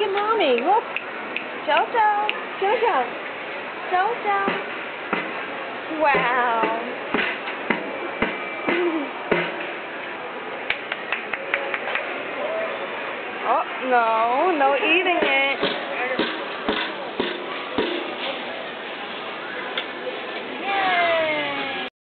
Look at mommy. Look. Jojo. Jojo. Jojo. Wow. oh, no. No eating.